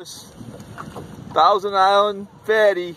Thousand Island Fatty.